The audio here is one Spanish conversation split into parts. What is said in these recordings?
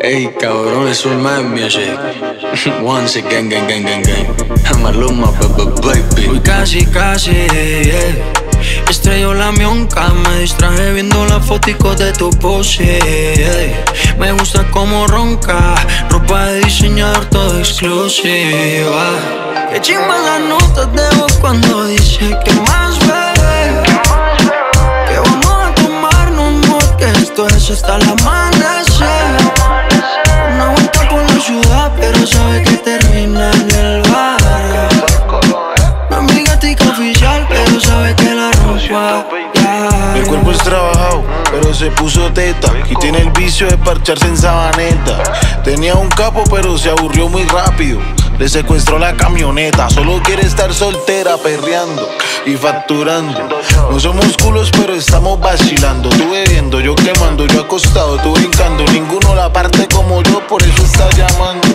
Ey, cabrón, es un man music. Once again, gang, gang, gang, gang. Maluma, baby. Uy, casi, casi. Estrelló la mionca, me distraje viendo las fotos de tu pose. Me gusta como ronca, ropa de diseñador todo exclusiva. Que chimba las notas de voz cuando dice que más mod, que esto es hasta el amanecer. Una vuelta por la ciudad, pero sabe que termina en el barrio. No es mi gatica oficial, pero sabe que la rompa. ya. El cuerpo es trabajado, pero se puso teta y tiene el vicio de parcharse en sabaneta. Tenía un capo, pero se aburrió muy rápido. Le secuestró la camioneta, solo quiere estar soltera, perreando y facturando. No somos culos, pero estamos vacilando. Tú bebiendo, yo quemando, yo acostado, tú brincando. Ninguno la parte como yo, por eso está llamando.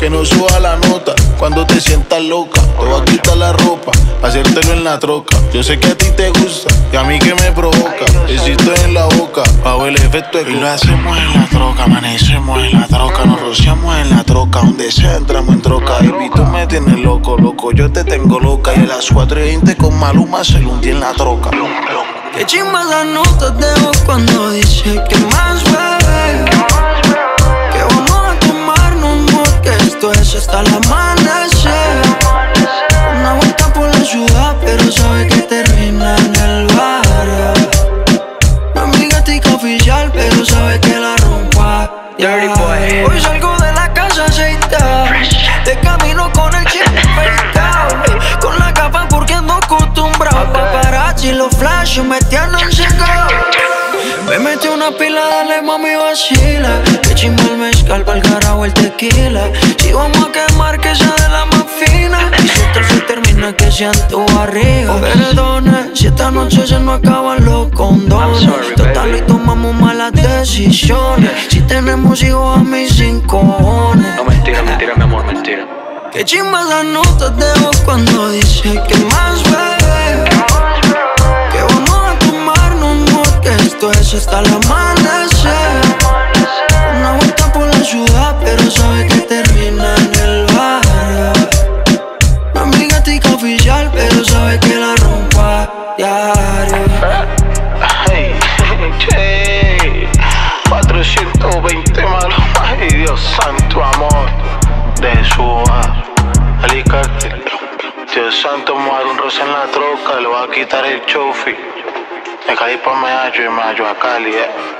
Que no suba la nota cuando te sientas loca. Te voy a quitar la ropa, pa' hacértelo en la troca. Yo sé que a ti te gusta y a mí que me provoca. Besito en la boca, el efecto Y lo hacemos en la troca, amanecemos en la troca. Nos rociamos en la troca, donde sea entramos en troca. Baby, tú me tienes loco, loco, yo te tengo loca. Y a las 4 y 20 con Maluma se lo hundí en la troca. Que chimba las notas de voz cuando dice que más bebé. Que vamos a tomarnos que esto es hasta el amanecer. Oficial, pero sabe que la rompa. ya. Hoy salgo de la casa aceitado. De camino con el chip. Con la capa porque ando acostumbrado. Paparazzi, los flashes me tienen. Me metí una pila, dale mami vacila. Que chimba el mezcal, pa'l carajo el tequila. Si vamos a quemar, que sea de la más fina. Y si esto se termina, que sean tu barriga. Perdona, si esta noche se nos acaban los condones. Total, y tomamos malas decisiones. Si tenemos hijos a mis cinco cojones. No, mentira, mentira, mi amor, mentira. Que chimba las notas de voz cuando dice que más bebé. Que vamos a tomarnos un que esto es hasta el santo, me voy a un roce en la troca. Le voy a quitar el chofi. De Cali pa' Medallo y Medallo a Cali, eh.